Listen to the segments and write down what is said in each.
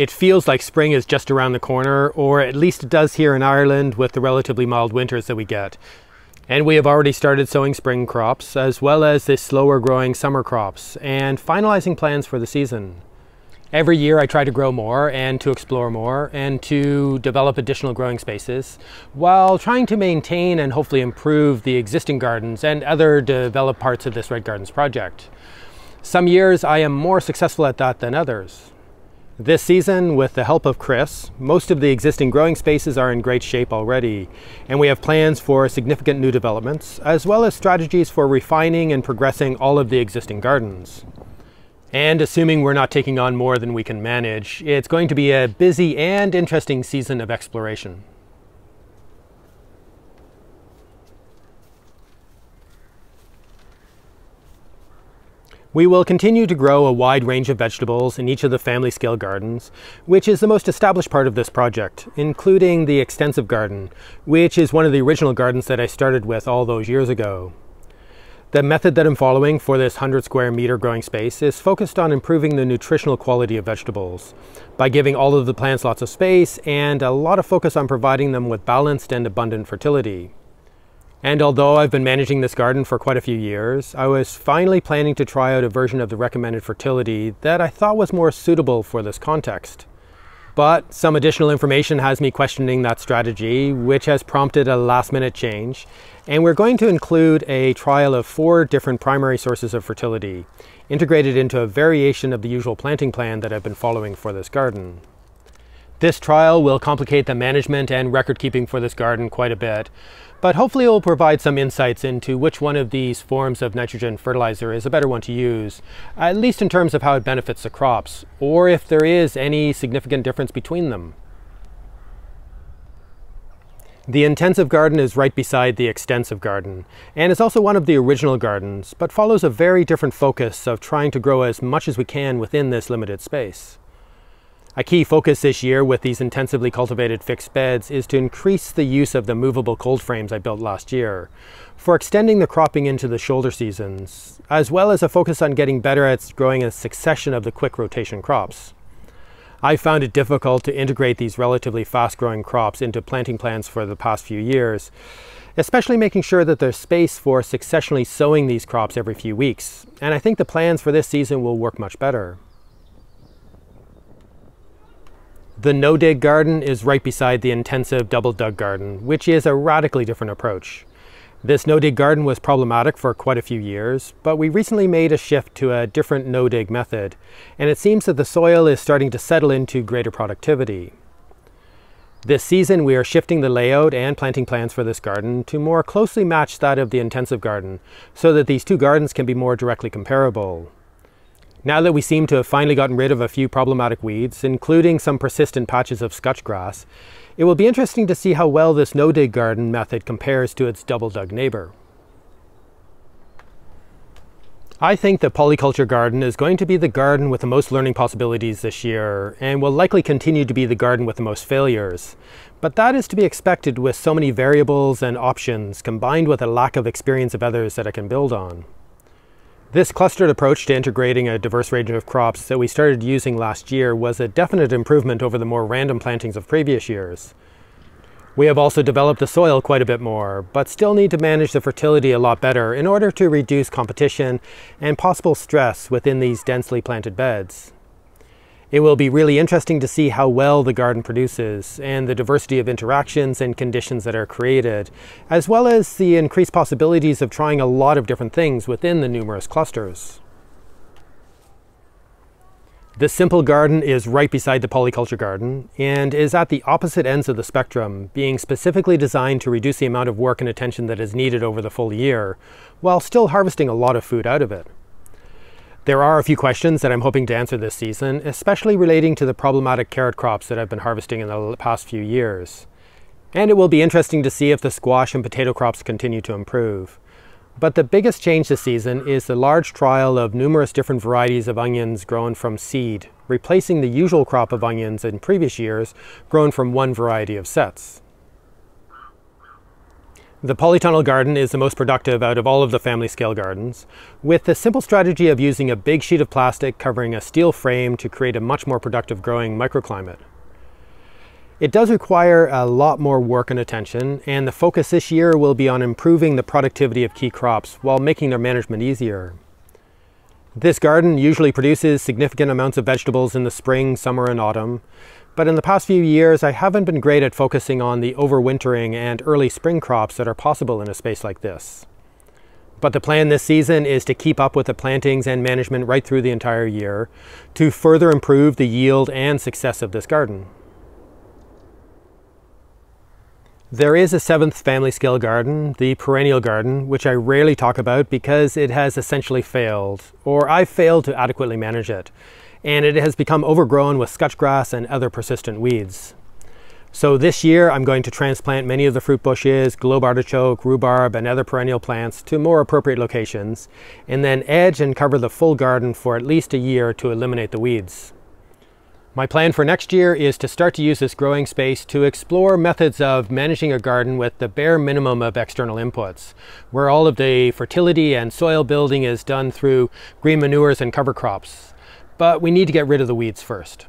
It feels like spring is just around the corner, or at least it does here in Ireland with the relatively mild winters that we get. And we have already started sowing spring crops, as well as the slower growing summer crops, and finalizing plans for the season. Every year I try to grow more and to explore more and to develop additional growing spaces while trying to maintain and hopefully improve the existing gardens and other developed parts of this Red Gardens project. Some years I am more successful at that than others. This season, with the help of Chris, most of the existing growing spaces are in great shape already, and we have plans for significant new developments, as well as strategies for refining and progressing all of the existing gardens. And assuming we're not taking on more than we can manage, it's going to be a busy and interesting season of exploration. We will continue to grow a wide range of vegetables in each of the family scale gardens, which is the most established part of this project, including the extensive garden, which is one of the original gardens that I started with all those years ago. The method that I'm following for this 100 square meter growing space is focused on improving the nutritional quality of vegetables by giving all of the plants lots of space and a lot of focus on providing them with balanced and abundant fertility. And although I've been managing this garden for quite a few years, I was finally planning to try out a version of the recommended fertility that I thought was more suitable for this context. But some additional information has me questioning that strategy, which has prompted a last minute change. And we're going to include a trial of four different primary sources of fertility, integrated into a variation of the usual planting plan that I've been following for this garden. This trial will complicate the management and record keeping for this garden quite a bit, but hopefully it will provide some insights into which one of these forms of nitrogen fertilizer is a better one to use, at least in terms of how it benefits the crops, or if there is any significant difference between them. The intensive garden is right beside the extensive garden, and is also one of the original gardens, but follows a very different focus of trying to grow as much as we can within this limited space. A key focus this year with these intensively cultivated fixed beds is to increase the use of the movable cold frames I built last year for extending the cropping into the shoulder seasons, as well as a focus on getting better at growing a succession of the quick rotation crops. I found it difficult to integrate these relatively fast growing crops into planting plans for the past few years, especially making sure that there's space for successionally sowing these crops every few weeks, and I think the plans for this season will work much better. The no-dig garden is right beside the intensive double-dug garden, which is a radically different approach. This no-dig garden was problematic for quite a few years, but we recently made a shift to a different no-dig method, and it seems that the soil is starting to settle into greater productivity. This season we are shifting the layout and planting plans for this garden to more closely match that of the intensive garden, so that these two gardens can be more directly comparable. Now that we seem to have finally gotten rid of a few problematic weeds, including some persistent patches of scutch grass, it will be interesting to see how well this no-dig garden method compares to its double-dug neighbor. I think the polyculture garden is going to be the garden with the most learning possibilities this year, and will likely continue to be the garden with the most failures. But that is to be expected with so many variables and options, combined with a lack of experience of others that I can build on. This clustered approach to integrating a diverse range of crops that we started using last year was a definite improvement over the more random plantings of previous years. We have also developed the soil quite a bit more, but still need to manage the fertility a lot better in order to reduce competition and possible stress within these densely planted beds. It will be really interesting to see how well the garden produces and the diversity of interactions and conditions that are created, as well as the increased possibilities of trying a lot of different things within the numerous clusters. The simple garden is right beside the polyculture garden and is at the opposite ends of the spectrum, being specifically designed to reduce the amount of work and attention that is needed over the full year, while still harvesting a lot of food out of it. There are a few questions that I'm hoping to answer this season, especially relating to the problematic carrot crops that I've been harvesting in the past few years. And it will be interesting to see if the squash and potato crops continue to improve. But the biggest change this season is the large trial of numerous different varieties of onions grown from seed, replacing the usual crop of onions in previous years grown from one variety of sets. The polytunnel garden is the most productive out of all of the family scale gardens, with the simple strategy of using a big sheet of plastic covering a steel frame to create a much more productive growing microclimate. It does require a lot more work and attention, and the focus this year will be on improving the productivity of key crops while making their management easier. This garden usually produces significant amounts of vegetables in the spring, summer, and autumn, but in the past few years I haven't been great at focusing on the overwintering and early spring crops that are possible in a space like this. But the plan this season is to keep up with the plantings and management right through the entire year to further improve the yield and success of this garden. There is a seventh family scale garden, the perennial garden, which I rarely talk about because it has essentially failed, or I've failed to adequately manage it, and it has become overgrown with scutch grass and other persistent weeds. So this year I'm going to transplant many of the fruit bushes, globe artichoke, rhubarb, and other perennial plants to more appropriate locations, and then edge and cover the full garden for at least a year to eliminate the weeds. My plan for next year is to start to use this growing space to explore methods of managing a garden with the bare minimum of external inputs, where all of the fertility and soil building is done through green manures and cover crops. But we need to get rid of the weeds first.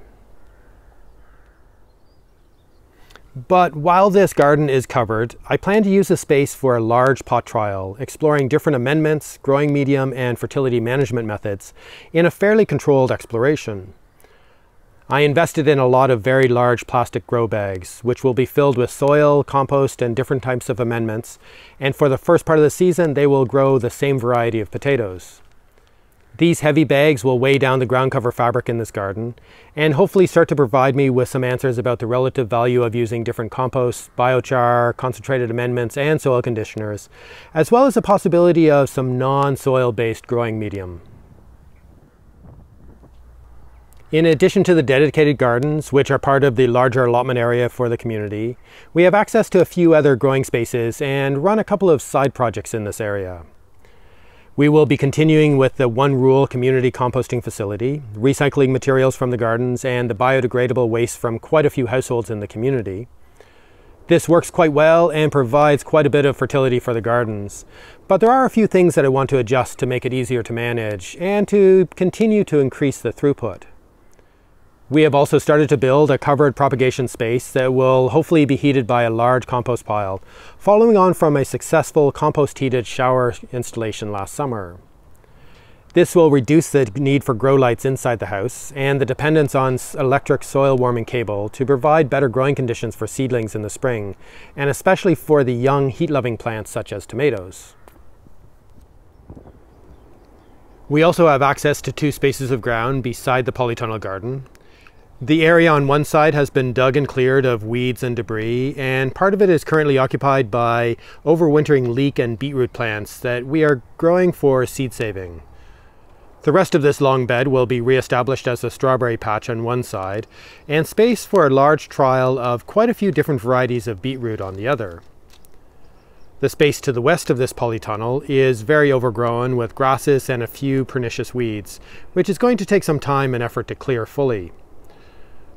But while this garden is covered, I plan to use the space for a large pot trial, exploring different amendments, growing medium, and fertility management methods in a fairly controlled exploration. I invested in a lot of very large plastic grow bags, which will be filled with soil, compost, and different types of amendments. And for the first part of the season, they will grow the same variety of potatoes. These heavy bags will weigh down the ground cover fabric in this garden and hopefully start to provide me with some answers about the relative value of using different composts, biochar, concentrated amendments, and soil conditioners, as well as the possibility of some non-soil based growing medium. In addition to the dedicated gardens, which are part of the larger allotment area for the community, we have access to a few other growing spaces and run a couple of side projects in this area. We will be continuing with the One Rule community composting facility, recycling materials from the gardens and the biodegradable waste from quite a few households in the community. This works quite well and provides quite a bit of fertility for the gardens, but there are a few things that I want to adjust to make it easier to manage and to continue to increase the throughput. We have also started to build a covered propagation space that will hopefully be heated by a large compost pile, following on from a successful compost heated shower installation last summer. This will reduce the need for grow lights inside the house and the dependence on electric soil warming cable to provide better growing conditions for seedlings in the spring, and especially for the young heat-loving plants such as tomatoes. We also have access to two spaces of ground beside the polytunnel garden, the area on one side has been dug and cleared of weeds and debris, and part of it is currently occupied by overwintering leek and beetroot plants that we are growing for seed saving. The rest of this long bed will be re-established as a strawberry patch on one side, and space for a large trial of quite a few different varieties of beetroot on the other. The space to the west of this polytunnel is very overgrown with grasses and a few pernicious weeds, which is going to take some time and effort to clear fully.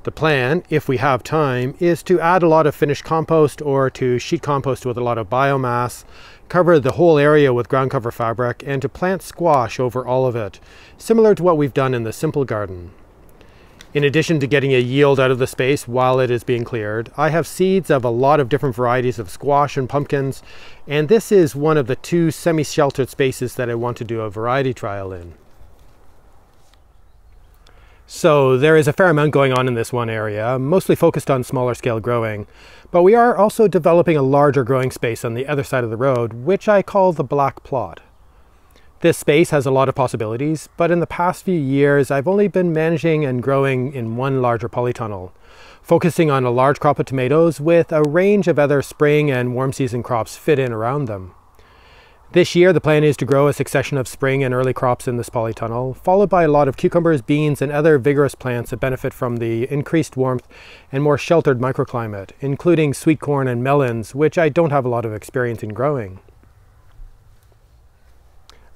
The plan, if we have time, is to add a lot of finished compost or to sheet compost with a lot of biomass, cover the whole area with ground cover fabric, and to plant squash over all of it, similar to what we've done in the simple garden. In addition to getting a yield out of the space while it is being cleared, I have seeds of a lot of different varieties of squash and pumpkins, and this is one of the two semi-sheltered spaces that I want to do a variety trial in. So there is a fair amount going on in this one area, mostly focused on smaller scale growing. But we are also developing a larger growing space on the other side of the road, which I call the black plot. This space has a lot of possibilities, but in the past few years I've only been managing and growing in one larger polytunnel, focusing on a large crop of tomatoes with a range of other spring and warm season crops fit in around them. This year, the plan is to grow a succession of spring and early crops in this polytunnel, followed by a lot of cucumbers, beans, and other vigorous plants that benefit from the increased warmth and more sheltered microclimate, including sweet corn and melons, which I don't have a lot of experience in growing.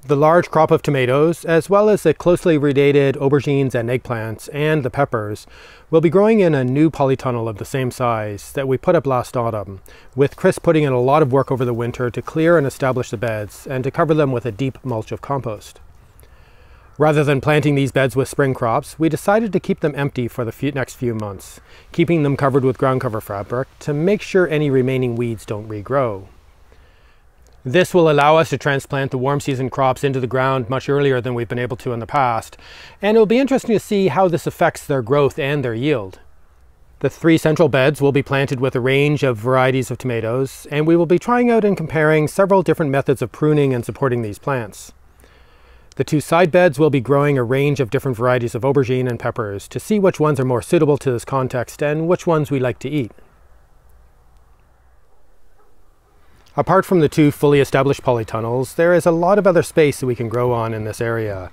The large crop of tomatoes, as well as the closely related aubergines and eggplants and the peppers, will be growing in a new polytunnel of the same size that we put up last autumn, with Chris putting in a lot of work over the winter to clear and establish the beds and to cover them with a deep mulch of compost. Rather than planting these beds with spring crops, we decided to keep them empty for the few, next few months, keeping them covered with ground cover fabric to make sure any remaining weeds don't regrow. This will allow us to transplant the warm season crops into the ground much earlier than we've been able to in the past, and it will be interesting to see how this affects their growth and their yield. The three central beds will be planted with a range of varieties of tomatoes, and we will be trying out and comparing several different methods of pruning and supporting these plants. The two side beds will be growing a range of different varieties of aubergine and peppers to see which ones are more suitable to this context and which ones we like to eat. Apart from the two fully established polytunnels, there is a lot of other space that we can grow on in this area,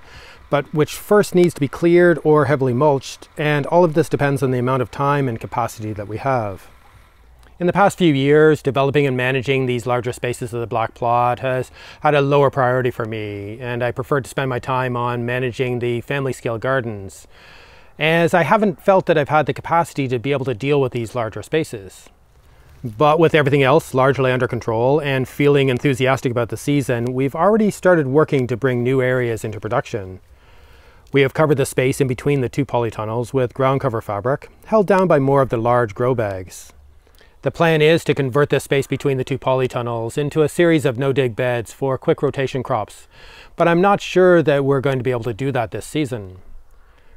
but which first needs to be cleared or heavily mulched, and all of this depends on the amount of time and capacity that we have. In the past few years, developing and managing these larger spaces of the black plot has had a lower priority for me, and I prefer to spend my time on managing the family scale gardens, as I haven't felt that I've had the capacity to be able to deal with these larger spaces. But with everything else largely under control and feeling enthusiastic about the season, we've already started working to bring new areas into production. We have covered the space in between the two polytunnels with ground cover fabric, held down by more of the large grow bags. The plan is to convert the space between the two polytunnels into a series of no-dig beds for quick rotation crops, but I'm not sure that we're going to be able to do that this season.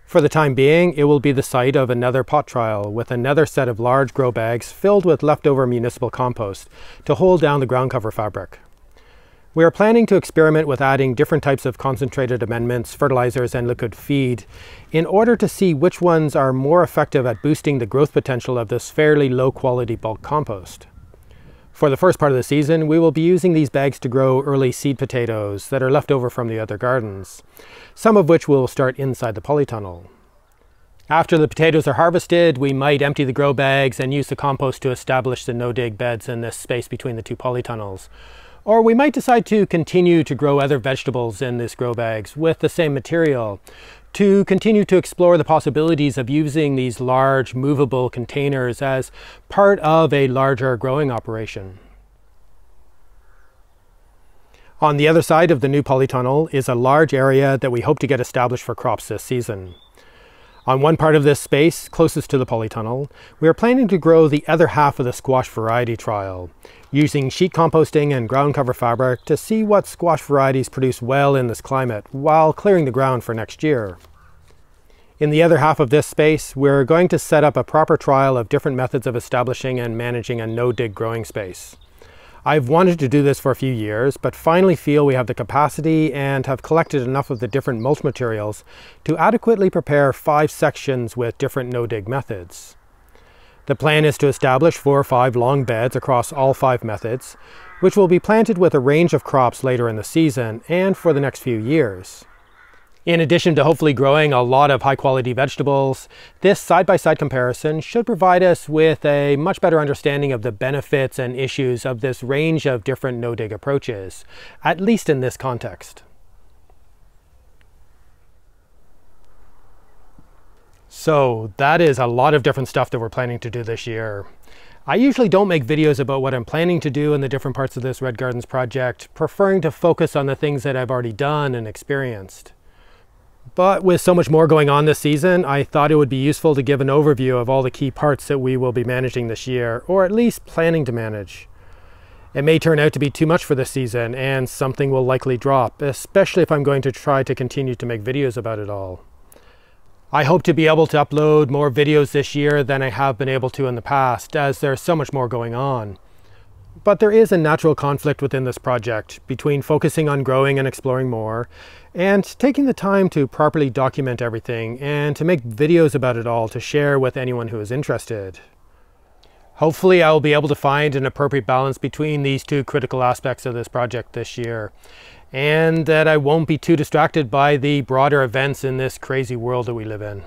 For the time being, it will be the site of another pot trial with another set of large grow bags filled with leftover municipal compost to hold down the ground cover fabric. We are planning to experiment with adding different types of concentrated amendments, fertilizers, and liquid feed in order to see which ones are more effective at boosting the growth potential of this fairly low quality bulk compost. For the first part of the season, we will be using these bags to grow early seed potatoes that are left over from the other gardens, some of which will start inside the polytunnel. After the potatoes are harvested, we might empty the grow bags and use the compost to establish the no-dig beds in this space between the two polytunnels, or we might decide to continue to grow other vegetables in this grow bags with the same material to continue to explore the possibilities of using these large movable containers as part of a larger growing operation. On the other side of the new polytunnel is a large area that we hope to get established for crops this season. On one part of this space, closest to the polytunnel, we are planning to grow the other half of the squash variety trial, using sheet composting and ground cover fabric to see what squash varieties produce well in this climate while clearing the ground for next year. In the other half of this space, we're going to set up a proper trial of different methods of establishing and managing a no-dig growing space. I've wanted to do this for a few years, but finally feel we have the capacity and have collected enough of the different mulch materials to adequately prepare five sections with different no-dig methods. The plan is to establish four or five long beds across all five methods, which will be planted with a range of crops later in the season and for the next few years. In addition to hopefully growing a lot of high quality vegetables, this side-by-side -side comparison should provide us with a much better understanding of the benefits and issues of this range of different no-dig approaches, at least in this context. So that is a lot of different stuff that we're planning to do this year. I usually don't make videos about what I'm planning to do in the different parts of this Red Gardens project, preferring to focus on the things that I've already done and experienced. But with so much more going on this season, I thought it would be useful to give an overview of all the key parts that we will be managing this year, or at least planning to manage. It may turn out to be too much for this season, and something will likely drop, especially if I'm going to try to continue to make videos about it all. I hope to be able to upload more videos this year than I have been able to in the past, as there's so much more going on. But there is a natural conflict within this project between focusing on growing and exploring more and taking the time to properly document everything and to make videos about it all to share with anyone who is interested. Hopefully I will be able to find an appropriate balance between these two critical aspects of this project this year and that I won't be too distracted by the broader events in this crazy world that we live in.